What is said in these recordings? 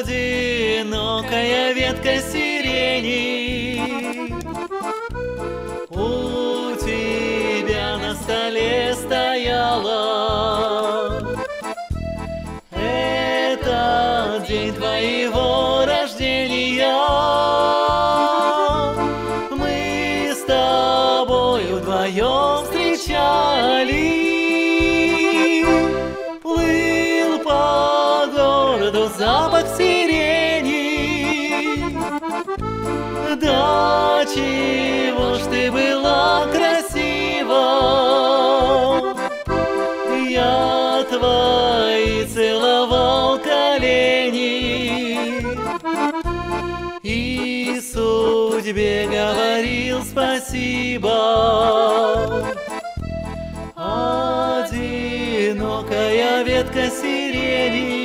одинокая ветка сирени. У тебя на столе стояла. Это день твоего рождения. Мы с тобой вдвоем встречались. Запах сирени. Да чего ж ты была красива. Я твои целовал колени. И судьбе говорил спасибо. Одинокая ветка сирени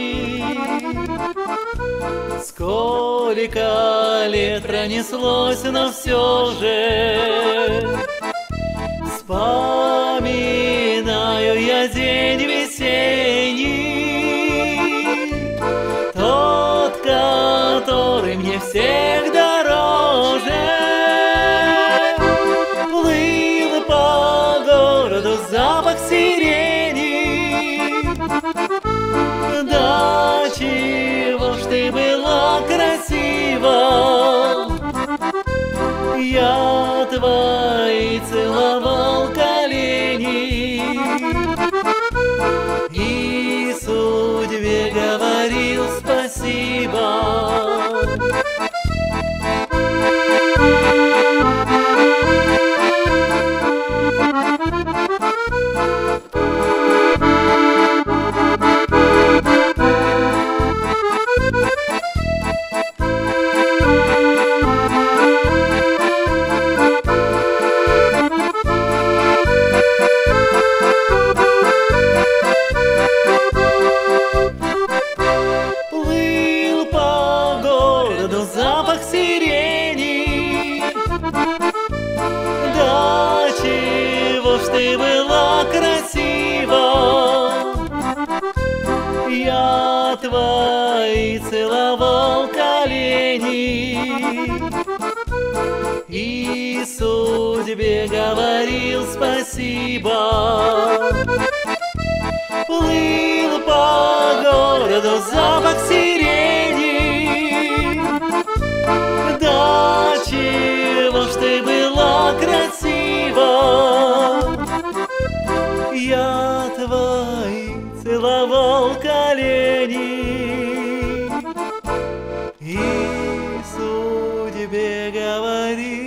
Сколько лет пронеслось, но все же Вспоминаю я день весенний. Тот, который мне всех дороже. Плыл по городу запах сирени. Да говорил спасибо запах сирени. Да чего ж ты была красива? Я твои целовал колени. И судьбе говорил спасибо. Плыл по городу запах сирени целовал колени. И судьбе говорил